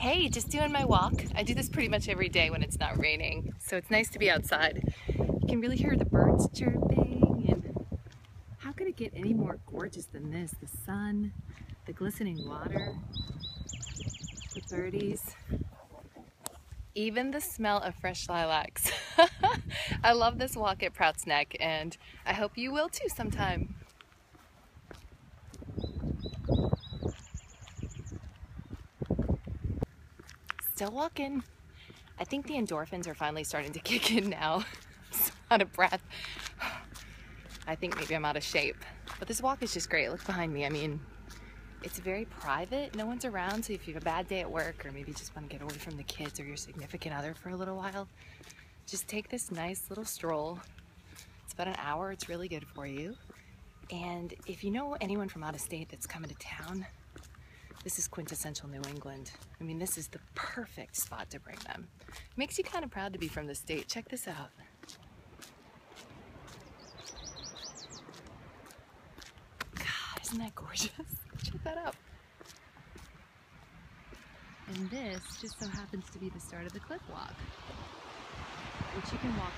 Hey, just doing my walk. I do this pretty much every day when it's not raining, so it's nice to be outside. You can really hear the birds chirping, and how could it get any more gorgeous than this? The sun, the glistening water, the birdies, even the smell of fresh lilacs. I love this walk at Prouts Neck, and I hope you will too sometime. Still walking. I think the endorphins are finally starting to kick in now. Out of breath. I think maybe I'm out of shape. But this walk is just great. Look behind me. I mean, it's very private. No one's around, so if you have a bad day at work or maybe just want to get away from the kids or your significant other for a little while, just take this nice little stroll. It's about an hour. It's really good for you. And if you know anyone from out of state that's coming to town, this is quintessential New England. I mean, this is the perfect spot to bring them. Makes you kind of proud to be from the state. Check this out. God, isn't that gorgeous? Check that out. And this just so happens to be the start of the cliff walk, which you can walk